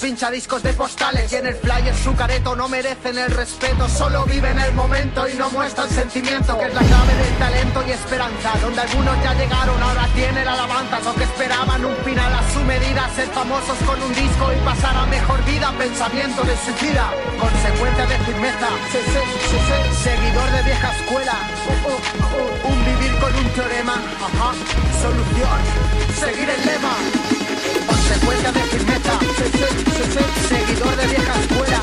pincha discos de postales y en el flyer su careto no merecen el respeto, solo viven el momento y no muestran sentimiento, que es la clave del talento y esperanza, donde algunos ya llegaron, ahora tienen alabanzas, o que esperaban un final a su medida, ser famosos con un disco y pasar a mejor vida, pensamiento de suicida, consecuencia de firmeza, seguidor de vieja escuela, un vivir con un teorema, ajá, solución, seguir el lema, consecuencia de firmeza, seguidor de vieja escuela,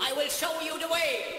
I will show you the way.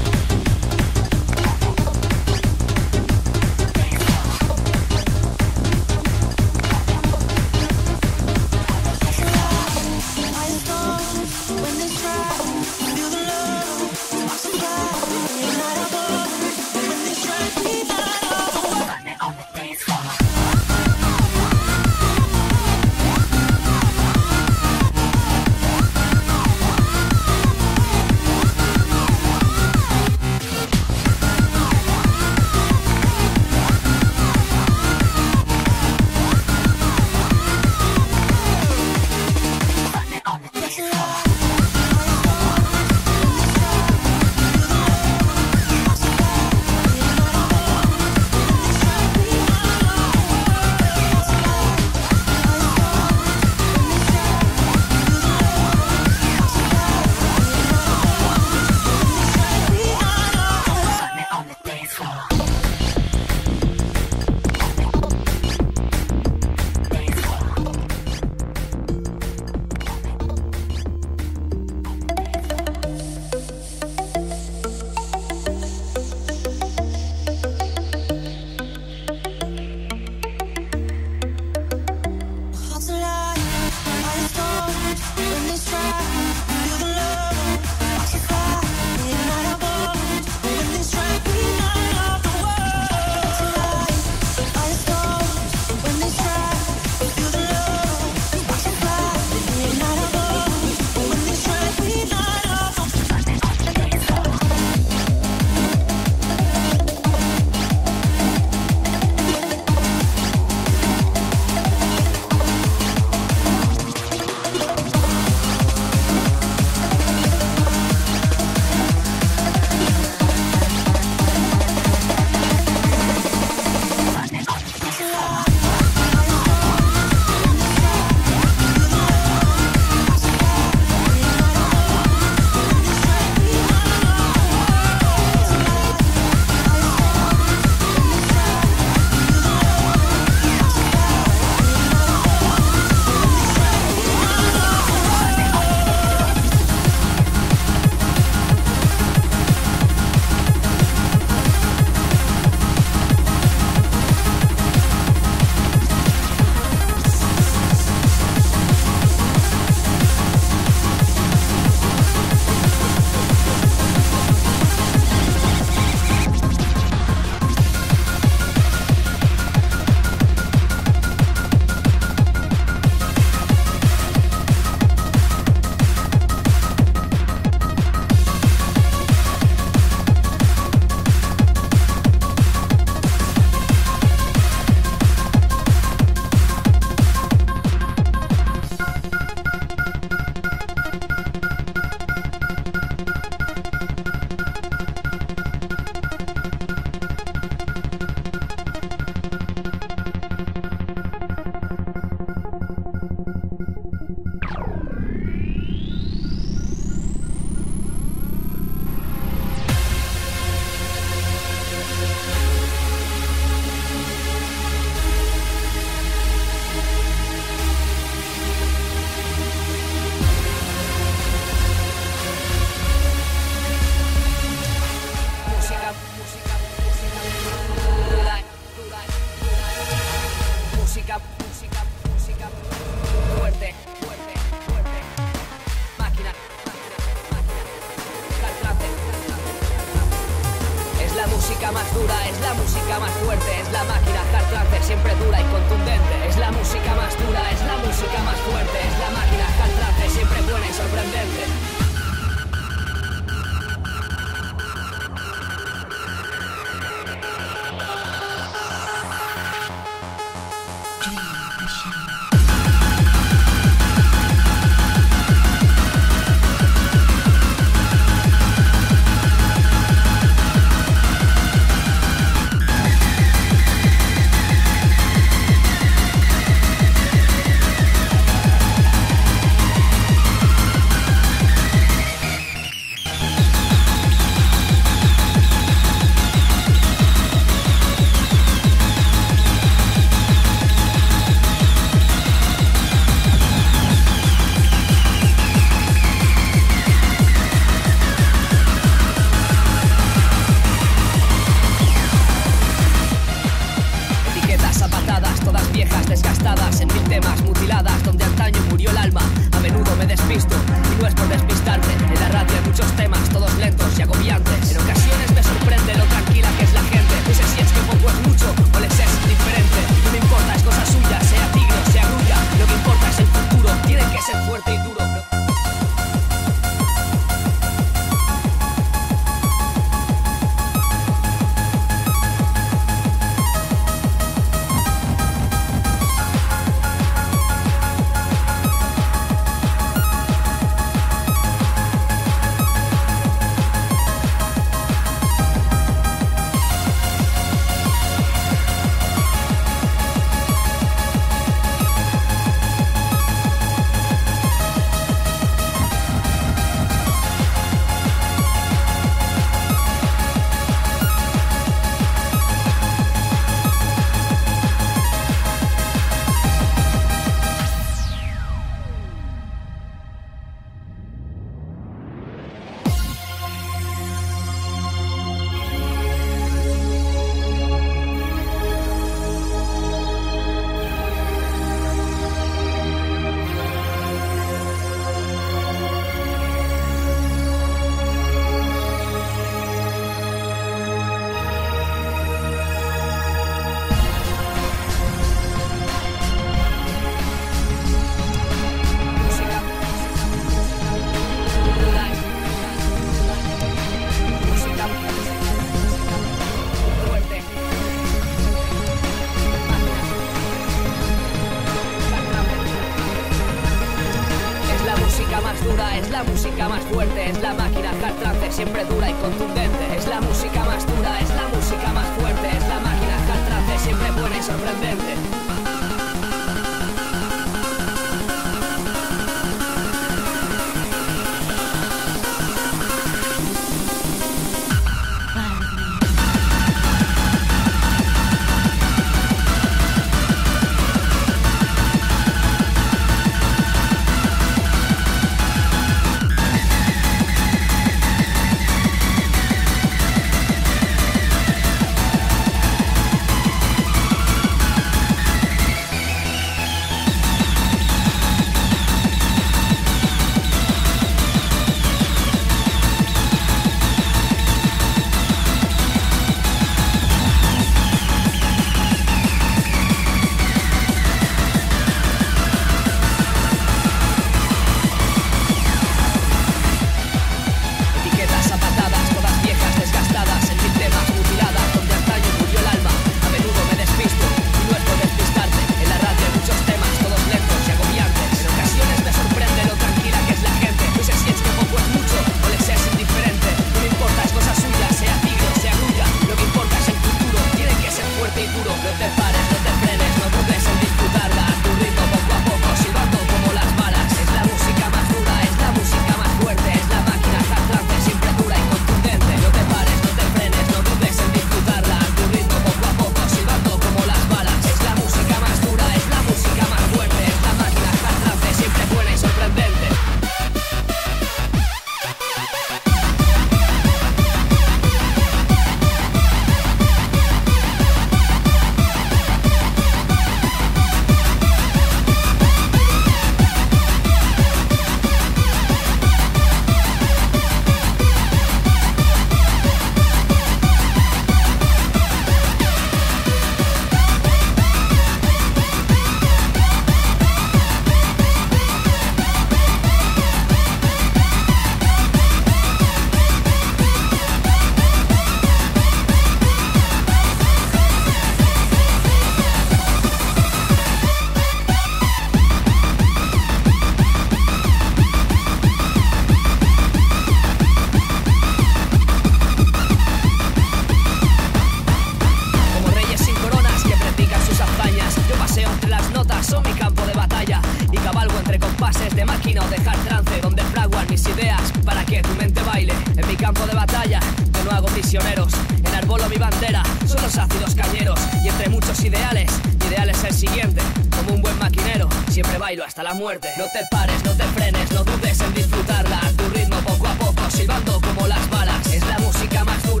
Máquina o dejar trance donde fraguan mis ideas para que tu mente baile. En mi campo de batalla yo no hago prisioneros, enarbolo mi bandera, son los ácidos cañeros y entre muchos ideales, mi ideal es el siguiente, como un buen maquinero, siempre bailo hasta la muerte. No te pares, no te frenes, no dudes en disfrutarla, tu ritmo poco a poco, silbando como las balas. Es la música más dura,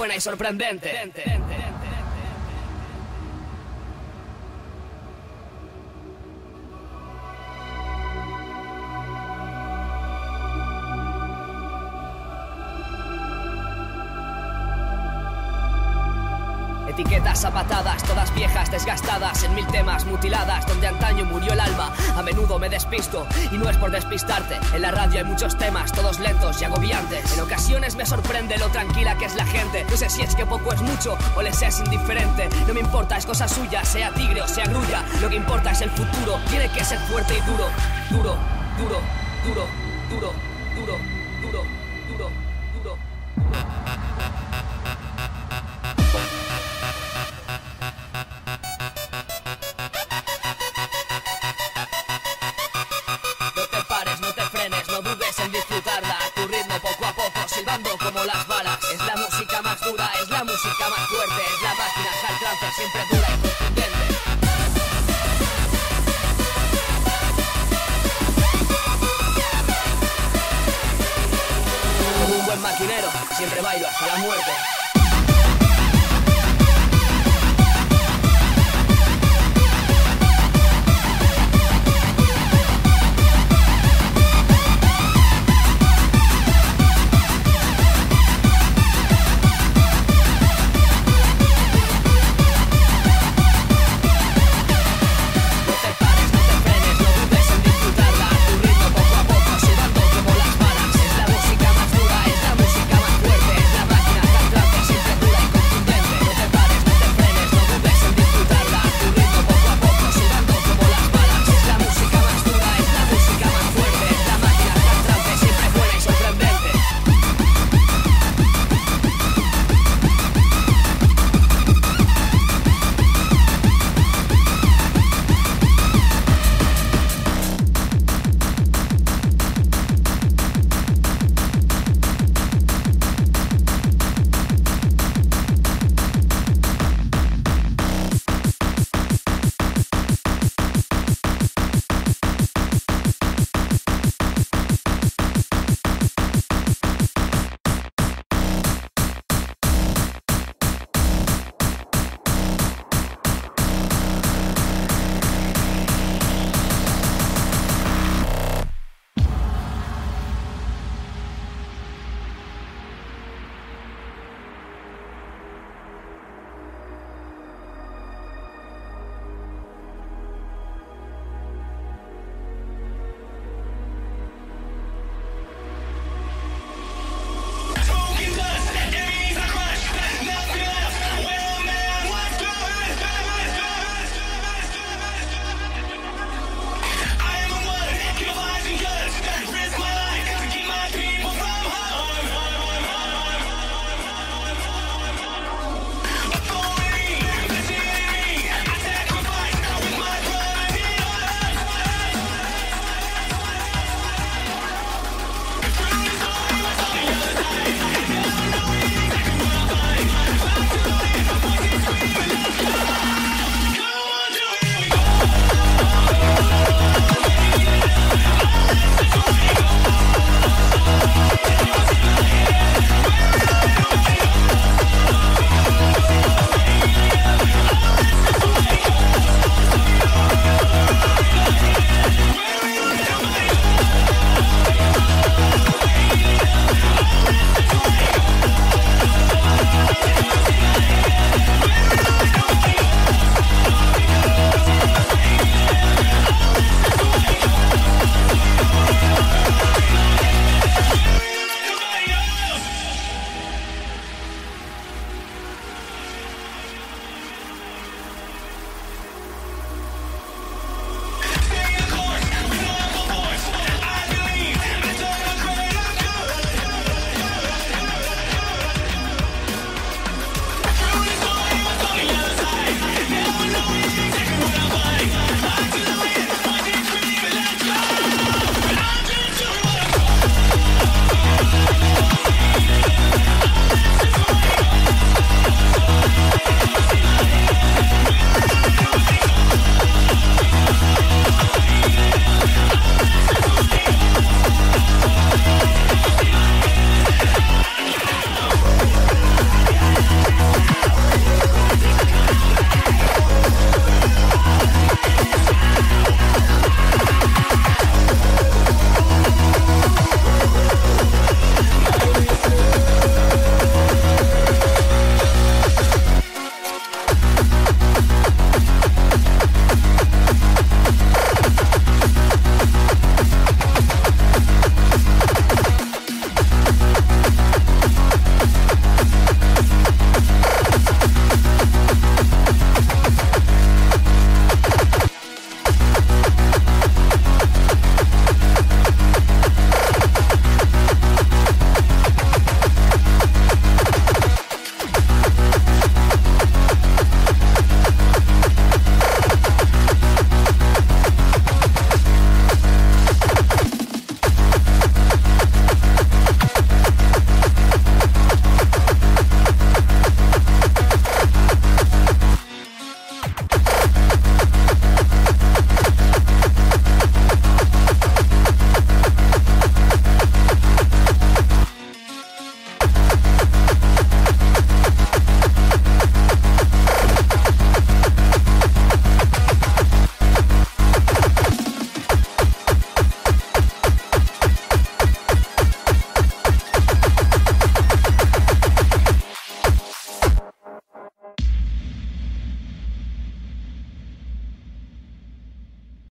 buena y sorprendente. Etiquetas a patadas, todas viejas, desgastadas, en mil temas mutiladas, donde antaño murió el alma. A menudo me despisto, y no es por despistarte. En la radio hay muchos temas, todos lentos y agobiantes. En ocasiones me sorprende lo tranquila que es la gente. No sé si es que poco es mucho o les es indiferente. No me importa, es cosa suya, sea tigre o sea grulla. Lo que importa es el futuro, tiene que ser fuerte y duro, duro, duro, duro, duro, duro,